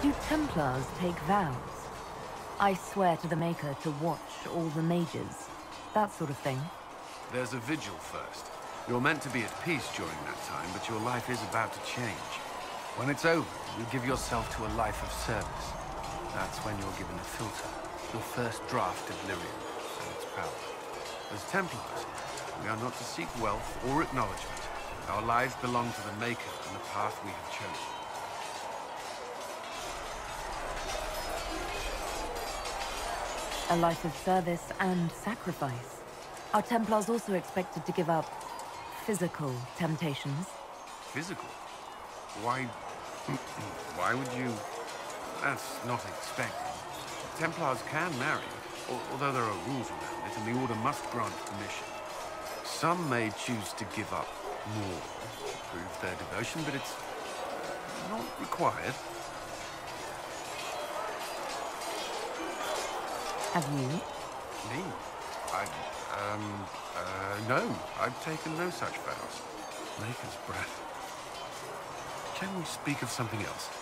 Do Templars take vows? I swear to the Maker to watch all the mages. That sort of thing. There's a vigil first. You're meant to be at peace during that time, but your life is about to change. When it's over, you give yourself to a life of service. That's when you're given a philter, your first draft of Lyrium and its power. As Templars, we are not to seek wealth or acknowledgement. Our lives belong to the Maker and the path we have chosen. A life of service and sacrifice. Are Templars also expected to give up physical temptations? Physical? Why... Why would you... That's not expected. Templars can marry, although there are rules around it, and the Order must grant permission. Some may choose to give up more to prove their devotion, but it's not required. Have you? Me? I, um, uh, no. I've taken no such vows. Maker's breath. Can we speak of something else?